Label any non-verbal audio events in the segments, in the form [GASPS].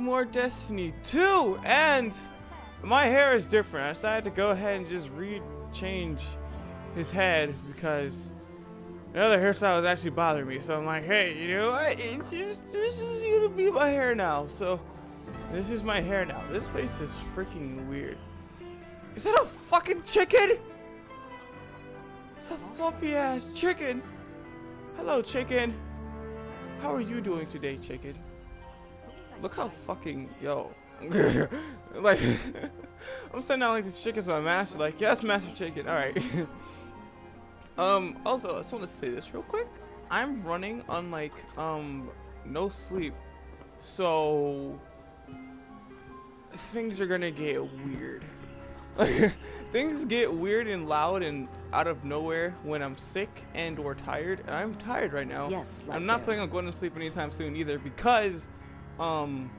more Destiny 2, and my hair is different. I decided to go ahead and just re-change his head because the other hairstyle was actually bothering me. So I'm like, hey, you know what? It's just, this is gonna be my hair now. So this is my hair now. This place is freaking weird. Is that a fucking chicken? It's a fluffy ass chicken. Hello, chicken. How are you doing today, chicken? Look how fucking yo. [LAUGHS] like [LAUGHS] I'm standing out like the chicken's my master. Like yes, master chicken. All right. [LAUGHS] um. Also, I just want to say this real quick. I'm running on like um no sleep, so things are gonna get weird. things get weird and loud and out of nowhere when I'm sick and or tired. And I'm tired right now. Yes, I'm not planning on going to sleep anytime soon either because um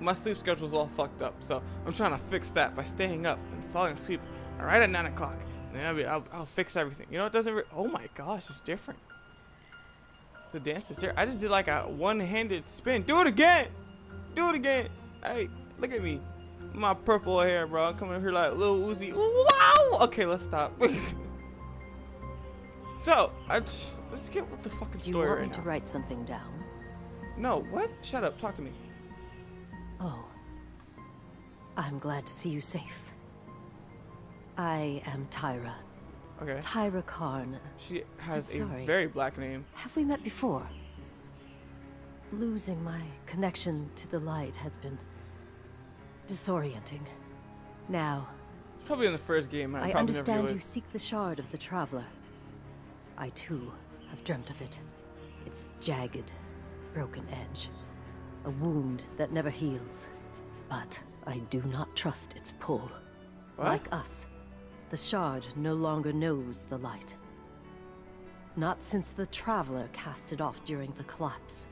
my sleep schedule is all fucked up. So I'm trying to fix that by staying up and falling asleep right at nine o'clock. And I'll, be, I'll, I'll, fix everything. You know, it doesn't. oh my gosh, it's different. The dance is there. I just did like a one-handed spin. Do it again. Do it again. Hey, look at me. My purple hair, bro. I'm coming here like little Uzi. Wow. Okay, let's stop. [LAUGHS] so, I just, let's get what the fucking story Do you want right me to write something down? No, what? Shut up. Talk to me. Oh. I'm glad to see you safe. I am Tyra. Okay. Tyra Karn. She has I'm a sorry. very black name. Have we met before? Losing my connection to the light has been disorienting. Now, It's probably in the first game. I, I understand you seek the shard of the Traveler. I too have dreamt of it. Its jagged, broken edge. A wound that never heals. But I do not trust its pull. What? Like us, the shard no longer knows the light. Not since the Traveler cast it off during the collapse.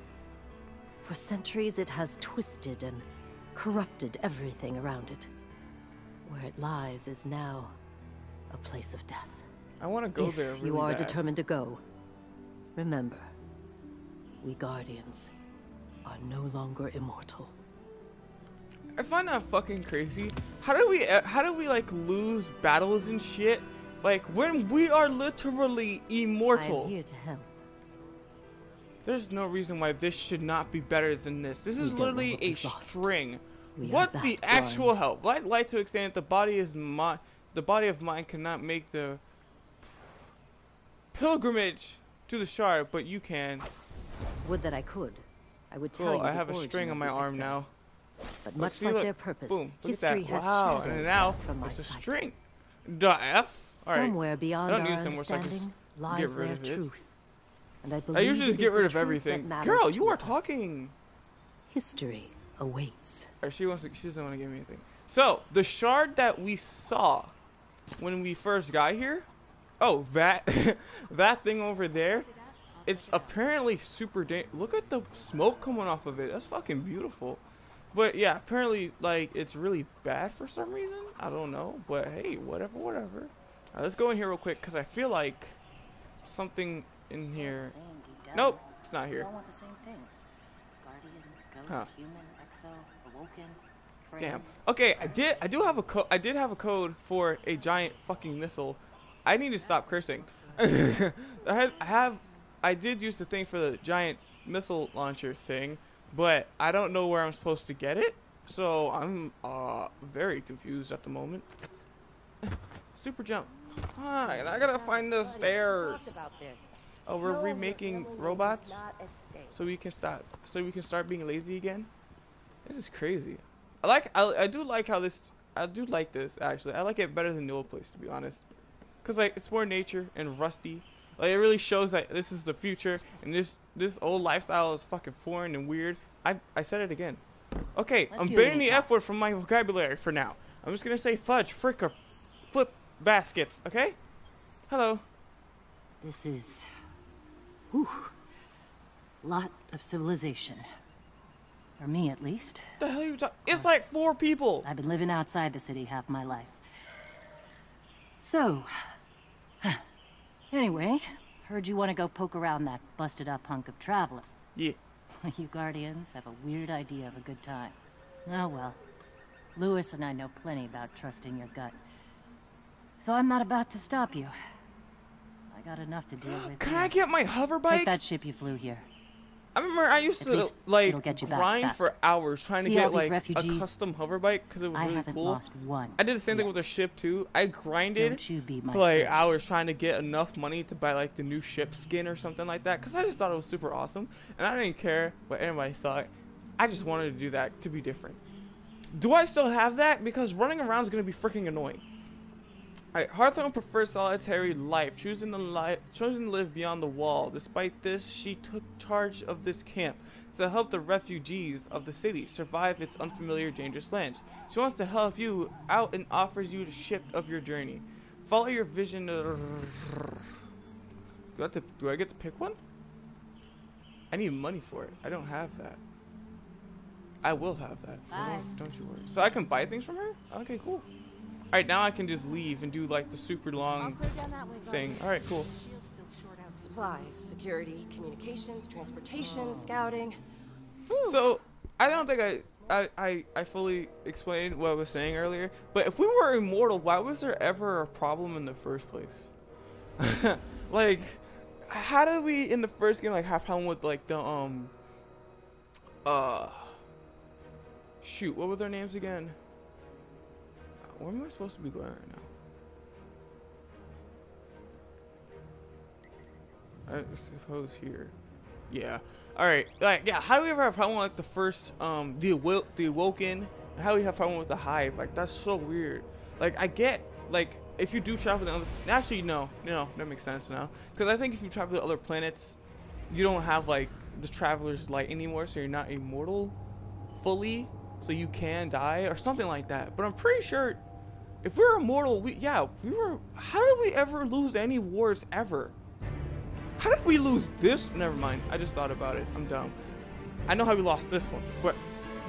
For centuries it has twisted and corrupted everything around it. Where it lies is now a place of death. I want to go if there really you are bad. determined to go, remember, we Guardians are no longer immortal. I find that fucking crazy. How do we, uh, how do we like lose battles and shit? Like when we are literally immortal. I am immortal. here to help. There's no reason why this should not be better than this. This is We don't know literally a string. What the actual hell? I'd like to extend the body is my the body of mine cannot make the pilgrimage to the shard, but you can. Would that I could. I would tell Cool. you I have a string on my arm Exel. now. But much see, like look. their purpose, Boom. Look at history that. has Wow. And now it's a sight. string. The F. All right. Somewhere beyond don't our need more seconds. understanding Get lies rid their of it. truth. And I believe I usually just get rid of everything. Girl, you are us. talking. History awaits. Or she wants to. She doesn't want to give me anything. So the shard that we saw when we first got here. Oh, that [LAUGHS] that thing over there. It's apparently super da- Look at the smoke coming off of it. That's fucking beautiful. But yeah, apparently like it's really bad for some reason. I don't know. But hey, whatever, whatever. Alright, let's go in here real quick because I feel like something in here. Nope, it's not here. Damn. Okay, I did. I do have a code. I did have a code for a giant fucking missile. I need to stop cursing. [LAUGHS] I had. I have. I did use the thing for the giant missile launcher thing, but I don't know where I'm supposed to get it. So I'm uh very confused at the moment. [LAUGHS] Super jump. Fine. I gotta find the stairs. Talked about this. Oh, we're No, remaking robots, not at stake. so we can stop. So we can start being lazy again. This is crazy. I like. I, I do like how this. I do like this actually. I like it better than the old place to be honest. Cause like it's more nature and rusty. Like it really shows that this is the future and this this old lifestyle is fucking foreign and weird. I I said it again. Okay, Let's I'm banning the. F word from my vocabulary for now. I'm just gonna say fudge, frick, or flip baskets. Okay. Hello. This is. Whew. Lot of civilization. For me, at least. The hell you talking? It's like four people. I've been living outside the city half my life. So. Anyway, heard you want to go poke around that busted up hunk of Traveler. Yeah. [LAUGHS] you Guardians have a weird idea of a good time. Oh well. Lewis and I know plenty about trusting your gut. So I'm not about to stop you. I got enough to deal [GASPS] with. Can here. I get my hover bike? Take that ship you flew here. I remember I used At to like it'll get you back grind faster. for hours trying See to get like a custom hover bike because it was I really cool. lost one. I did the same thing with a ship too. I grinded Don't you be my for like first. hours trying to get enough money to buy like the new ship skin or something like that because I just thought it was super awesome and I didn't care what anybody thought. I just wanted to do that to be different. Do I still have that? Because running around is gonna be freaking annoying. Alright, Hawthorne prefers solitary life, choosing to li- choosing to live beyond the wall. Despite this, she took charge of this camp to help the refugees of the city survive its unfamiliar, dangerous land. She wants to help you out and offers you the ship of your journey. Follow your vision. Do I, to, do I get to pick one? I need money for it. I don't have that. I will have that, so don't, don't you worry. So I can buy things from her? Okay, cool. Alright, now I can just leave and do like the super long thing. Alright, cool. Supplies, security, communications, transportation, scouting. So I don't think I, I I I fully explained what I was saying earlier. But if we were immortal, why was there ever a problem in the first place? [LAUGHS] like, how did we in the first game like have problem with like the um uh shoot what were their names again? Where am I supposed to be going right now? I suppose here. Yeah. All right. Like, yeah. How do we ever have a problem with like, the first, um, the awo- the awoken? How do we have problem with the hive? Like, that's so weird. Like, I get, like, if you do travel to other, actually, no, no, that makes sense now. Because I think if you travel to other planets, you don't have like the traveler's light anymore, so you're not immortal fully, so you can die or something like that. But I'm pretty sure if we were immortal, we yeah, we were. How did we ever lose any wars ever? How did we lose this? Never mind. I just thought about it. I'm dumb. I know how we lost this one, but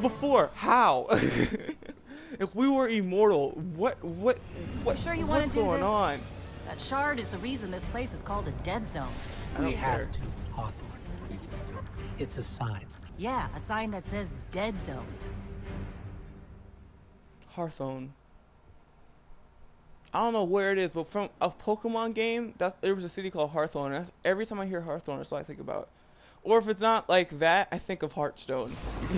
before, how? [LAUGHS] if we were immortal, what, what, what, sure you wanna what's do going this? on? That shard is the reason this place is called a dead zone. I don't we care. have to, Hawthorne. It's a sign. Yeah, a sign that says dead zone. Hearthstone. I don't know where it is, but from a Pokemon game, that's there was a city called Hearthstone. And that's, every time I hear Hearthstone, that's all I think about. Or if it's not like that, I think of Hearthstone. [LAUGHS]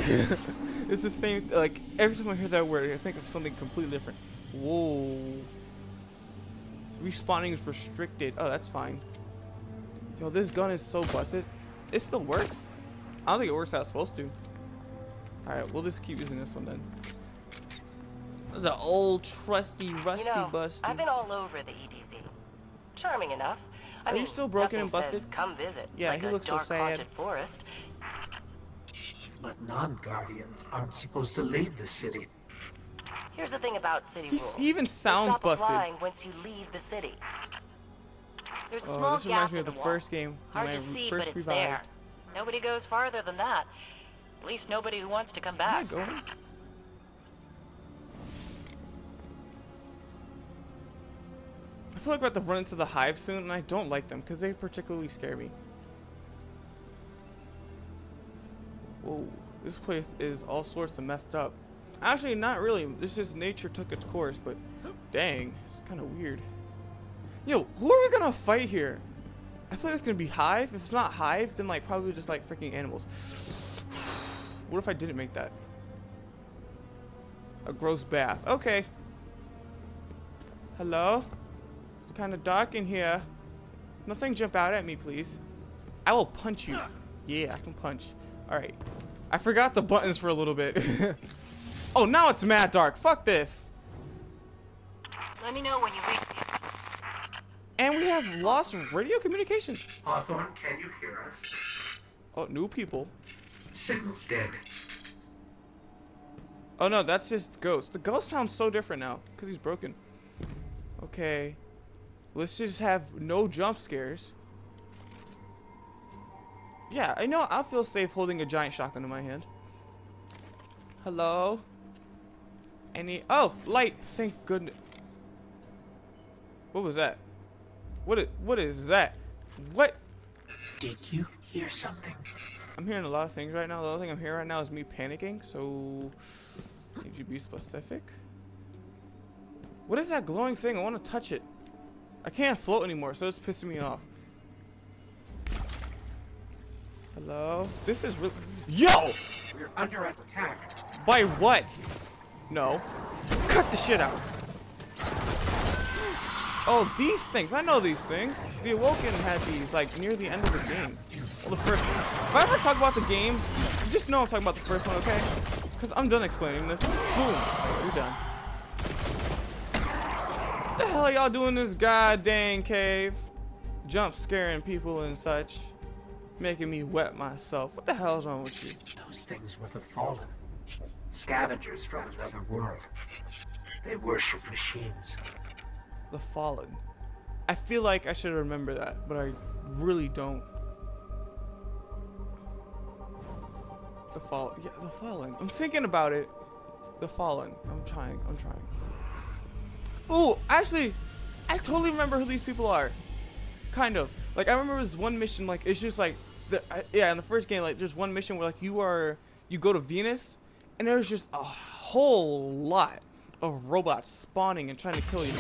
it's the same. Like every time I hear that word, I think of something completely different. Whoa. Respawning is restricted. Oh, that's fine. Yo, this gun is so busted. It still works. I don't think it works how it's supposed to. All right, we'll just keep using this one then. The old trusty rusty you know, busty. I've been all over the EDZ. Charming enough. I Are you mean, still broken and nothing says busted? Come visit. Yeah, like he a looks so dark sad. forest. But non-guardians aren't supposed to leave the city. Here's the thing about city He's- rules. he even They sounds stop busted. applying once you leave the city. There's a Oh, small this reminds gap me of the wall. first game when Hard to see, but it's revived. there. Nobody goes farther than that. At least nobody who wants to come Am I back. Feel like we're about to run into the hive soon, and I don't like them because they particularly scare me. Whoa, this place is all sorts of messed up. Actually, not really. This is nature took its course, but [GASPS] dang, it's kind of weird. Yo, who are we gonna fight here? I feel like it's gonna be hive. If it's not hive, then like probably just like freaking animals. [SIGHS] What if I didn't make that? A gross bath. Okay. Hello? It's kind of dark in here. Nothing jump out at me, please. I will punch you. Yeah, I can punch. Alright. I forgot the buttons for a little bit. [LAUGHS] oh, now it's mad dark. Fuck this. Let me know when you reach And we have lost radio communications. Hawthorne, can you hear us? Oh, new people. Signal's dead. Oh no, that's just Ghost. The Ghost sounds so different now because he's broken. Okay. Let's just have no jump scares. Yeah, I know I'll feel safe holding a giant shotgun in my hand. Hello? Any Oh, light. Thank goodness. What was that? What is, what is that? What? Did you hear something? I'm hearing a lot of things right now. The only thing I'm hearing right now is me panicking, so need you be specific. What is that glowing thing? I want to touch it. I can't float anymore, so it's pissing me off. Hello? This is really. Yo! We're under attack. By what? No. Cut the shit out. Oh, these things. I know these things. The Awoken had these, like, near the end of the game. Well, the first. If I ever talk about the game, just know I'm talking about the first one, okay? Because I'm done explaining this. Boom. You're done. What the hell are y'all doing in this goddamn cave? Jump scaring people and such. Making me wet myself. What the hell is wrong with you? Those things were the Fallen. Scavengers from another world. They worship machines. The Fallen. I feel like I should remember that, but I really don't. The Fallen. Yeah, The Fallen. I'm thinking about it. The Fallen. I'm trying. I'm trying. Ooh, actually, I totally remember who these people are. Kind of. Like, I remember this one mission, like, it's just like, the, I, yeah, in the first game, like, there's one mission where, like, you are, you go to Venus, and there's just a whole lot of robots spawning and trying to kill you.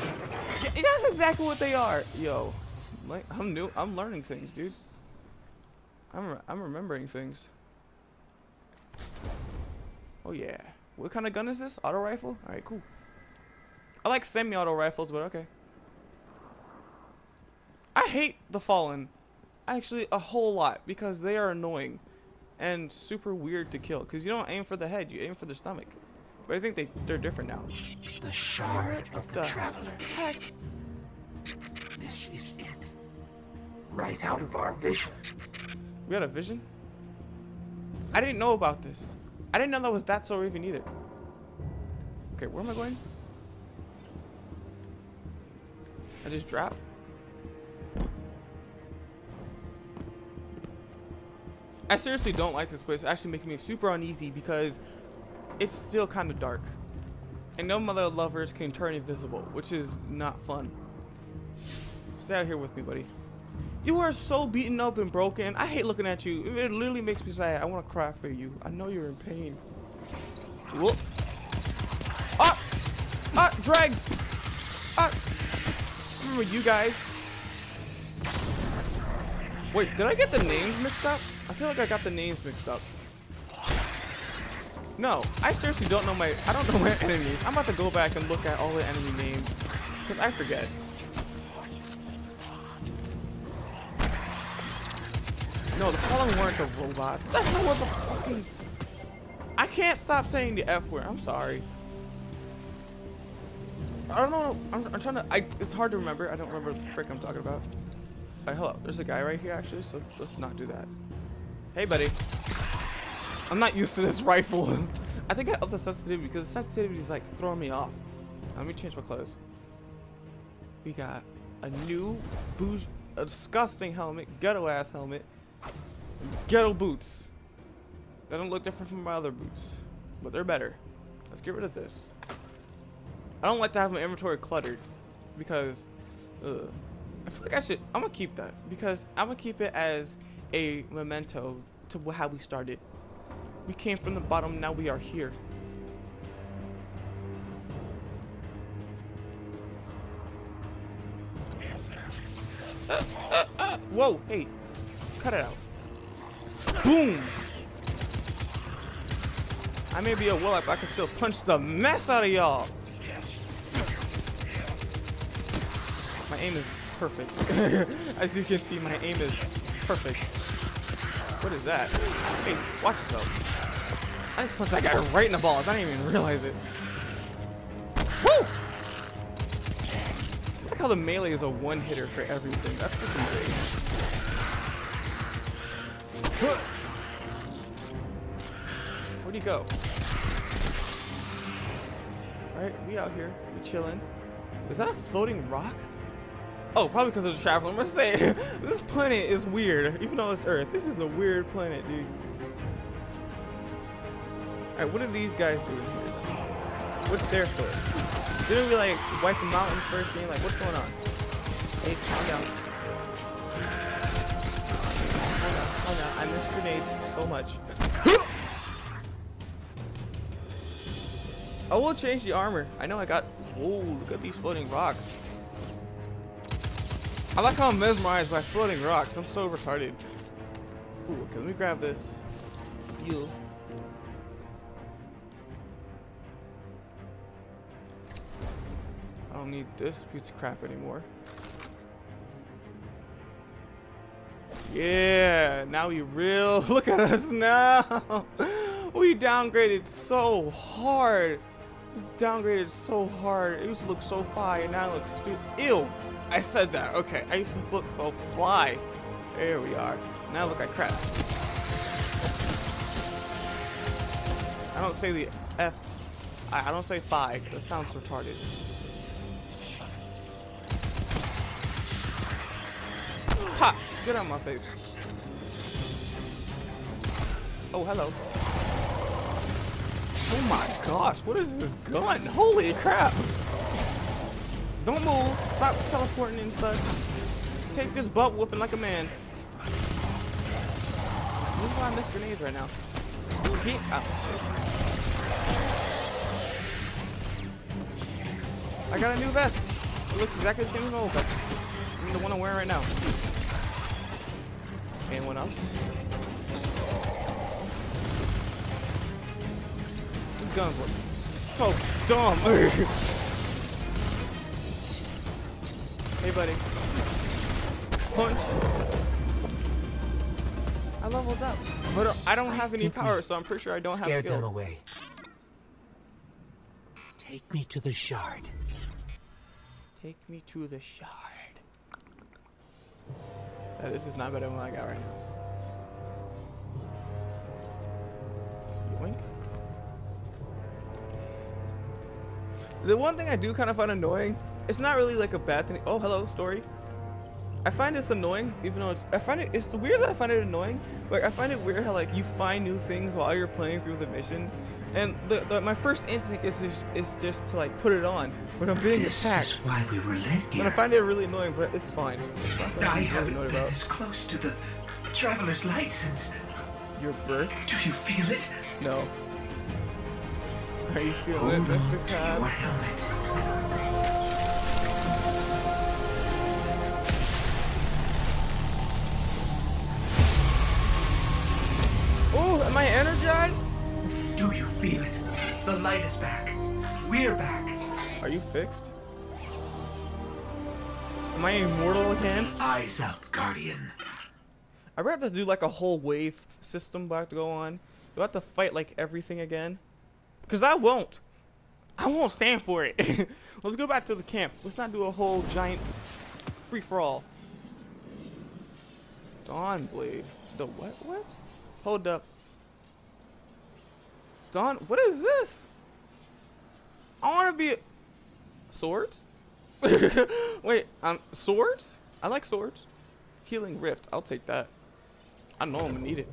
Yeah, that's exactly what they are. Yo, like I'm new. I'm learning things, dude. I'm re I'm remembering things. Oh yeah. What kind of gun is this? Auto rifle? All right, cool. I like semi-auto rifles, but okay. I hate the Fallen, actually a whole lot because they are annoying and super weird to kill. Cause you don't aim for the head, you aim for the stomach. But I think they they're different now. The shard of the The Traveler. heck? This is it. Right out of our vision. We had a vision? I didn't know about this. I didn't know that was that so Raven either. Okay, where am I going? I just dropped. I seriously don't like this place. It's actually making me super uneasy because it's still kind of dark. And no mother lovers can turn invisible, which is not fun. Stay out here with me, buddy. You are so beaten up and broken. I hate looking at you. It literally makes me sad. I want to cry for you. I know you're in pain. Whoop. Ah! Ah! Dregs! Ah! Remember you guys? Wait, did I get the names mixed up? I feel like I got the names mixed up. No, I seriously don't know my. I don't know my [LAUGHS] enemies. I'm about to go back and look at all the enemy names because I forget. No, the fallen weren't the robots. That's not what the fucking. I can't stop saying the F word. I'm sorry. I don't know. I'm, I'm trying to. I. It's hard to remember. I don't remember the frick I'm talking about. Alright, hello. There's a guy right here actually, so let's not do that. Hey, buddy. I'm not used to this [LAUGHS] rifle. I think I upped the sensitivity because the sensitivity is like throwing me off. Let me change my clothes. We got a new bouge, a disgusting helmet, ghetto ass helmet, ghetto boots. They don't look different from my other boots, but they're better. Let's get rid of this. I don't like to have my inventory cluttered because. I feel like I should. I'm gonna keep that because I'm gonna keep it as a memento to how we started. We came from the bottom, now we are here. Uh, uh, uh, whoa, hey, cut it out. Boom! I may be a warlock, but I can still punch the mess out of y'all. Aim is perfect. [LAUGHS] As you can see, my aim is perfect. What is that? Hey, watch yourself. I just punched that guy right in the balls. I didn't even realize it. Woo! Look how the melee is a one hitter for everything. That's freaking great. Where'd he go? Alright, we out here. We chilling. Is that a floating rock? Oh, probably because of the traveler. I'm gonna say [LAUGHS] this planet is weird, even though it's Earth. This is a weird planet, dude. Alright, what are these guys doing here? What's their story? Didn't we like wipe them out in the first game? Like, what's going on? Hey, calm down. Calm down, calm down. I miss grenades so much. I will change the armor. I know I got. Oh, look at these floating rocks. I like how I'm mesmerized by floating rocks. I'm so retarded. Ooh, okay, let me grab this. You. I don't need this piece of crap anymore. Yeah, now we real. [LAUGHS] Look at us now. [LAUGHS] We downgraded so hard. We downgraded so hard. It used to look so fine, And now it looks stupid. Ew. I said that. Okay. I used to look so fly. There we are. Now look like crap. I don't say the F. I, I don't say fi. That sounds retarded. Ha! Get out of my face. Oh, hello. Oh my gosh, what is this gun? Holy crap! Don't move. Stop teleporting and such. Take this butt whooping like a man. Move on this grenades right now. Get ah, out. I got a new vest. It looks exactly the same as my old vest. I mean the one I'm wearing right now. Anyone else? These guns so dumb. [LAUGHS] hey, buddy. Punch. I leveled up, but uh, I don't have any power, so I'm pretty sure I don't have Scared them skills. away. Take me to the shard. Take me to the shard. Uh, this is not better than what I got right now. Yoink. The one thing I do kind of find annoying, it's not really like a bad thing. Oh, hello, story. I find this annoying, even though it's. I find it. It's weird that I find it annoying. Like I find it weird how like you find new things while you're playing through the mission, and the, the my first instinct is just, is just to like put it on when I'm being this attacked. is why we were led And I find it really annoying, but it's fine. It's I haven't been about. as close to the traveler's light since. Your birth? Do you feel it? No. Are you feeling Hold it, Mr. to energized? Do you feel it? The light is back. We're back. Are you fixed? Am I immortal again? Eyes up, Guardian. I would have to do like a whole wave system back to go on. Do I have to fight like everything again? Cause I won't. I won't stand for it. [LAUGHS] Let's go back to the camp. Let's not do a whole giant free for all. Dawn blade. The what? What? Hold up. Dawn. What is this? I want to be. Swords? [LAUGHS] Wait. Um. Swords? I like swords. Healing rift. I'll take that. I know I'm gonna need it.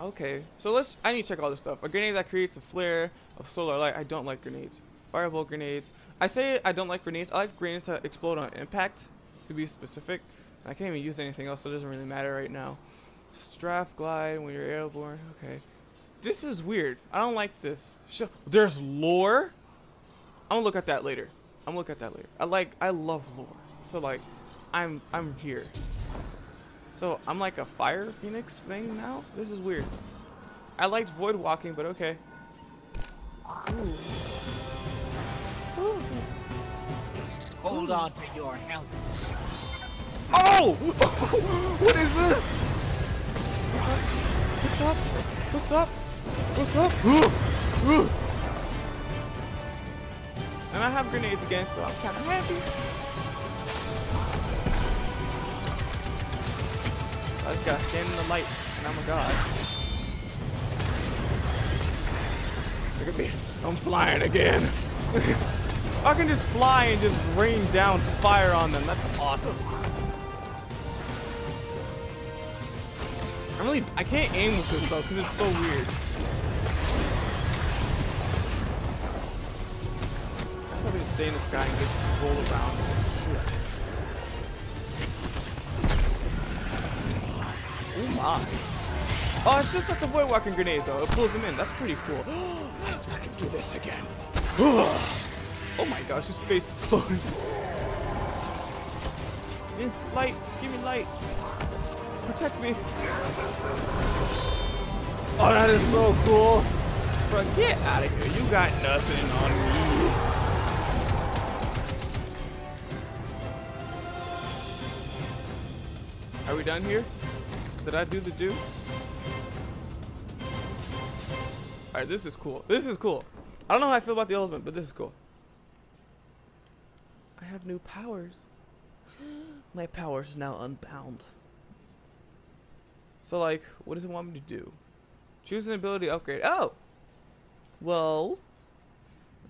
Okay, so let's. I need to check all this stuff. A grenade that creates a flare of solar light. I don't like grenades. Fireball grenades. I say I don't like grenades. I like grenades that explode on impact, to be specific. I can't even use anything else, so it doesn't really matter right now. Strafe glide when you're airborne. Okay. This is weird. I don't like this. There's lore. I'm gonna look at that later. I'm gonna look at that later. I like. I love lore. So like, I'm. I'm here. So I'm like a fire phoenix thing now? This is weird. I liked void walking, but okay. Ooh. Ooh. Hold on to your helmet. Oh! [LAUGHS] what is this? What's up? What's up? And I have grenades again, so I'm kind of happy. I just gotta stand in the light, and I'm a god. Look at me. I'm flying again. [LAUGHS] I can just fly and just rain down fire on them. That's awesome. I'm really, I can't aim with this though, because it's so weird. Stay in the sky and just roll around. Oh my. Oh, it's just like a void walking grenade though. It pulls him in. That's pretty cool. [GASPS] I can do this again. [GASPS] oh my gosh, his face is [LAUGHS] exploding. Eh, light, give me light. Protect me. Oh, that is so cool. Bro, get out of here. You got nothing on me. Are we done here? Did I do the do? Alright, this is cool. This is cool. I don't know how I feel about the ultimate, but this is cool. I have new powers. [GASPS] My powers now unbound. So like, what does it want me to do? Choose an ability upgrade. Oh! Well,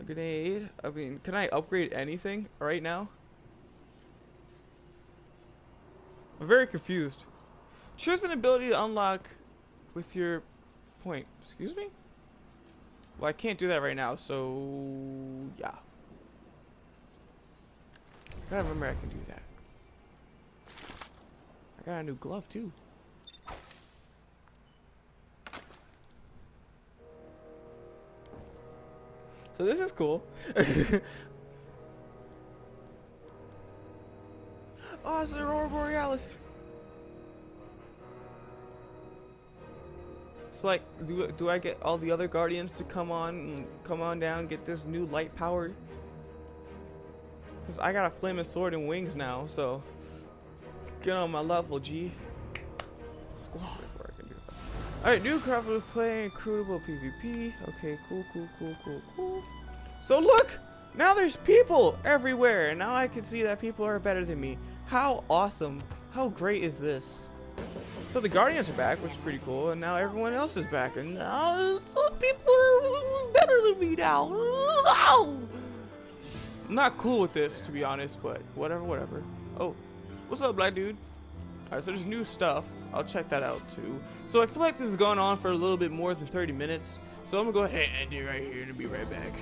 a grenade. I mean, can I upgrade anything right now? I'm very confused. Choose an ability to unlock with your point. Excuse me? Well, I can't do that right now, so yeah. I gotta remember I can do that. I got a new glove too. So this is cool. [LAUGHS] oh, it's the Aurora Borealis. It's like, do, do I get all the other Guardians to come on and come on down, get this new light power? Because I got a flaming sword and wings now, so get on my level, G. Squad. Alright, new crop of playing crucible PvP. Okay, cool, cool, cool, cool, cool. So look! Now there's people everywhere, and now I can see that people are better than me. How awesome. How great is this? So the Guardians are back, which is pretty cool, and now everyone else is back, and now people are better than me now. I'm not cool with this, to be honest, but whatever, whatever. Oh, what's up, black dude? Alright, so there's new stuff. I'll check that out too. So I feel like this is going on for a little bit more than 30 minutes. So I'm gonna go ahead and end it right here and be right back.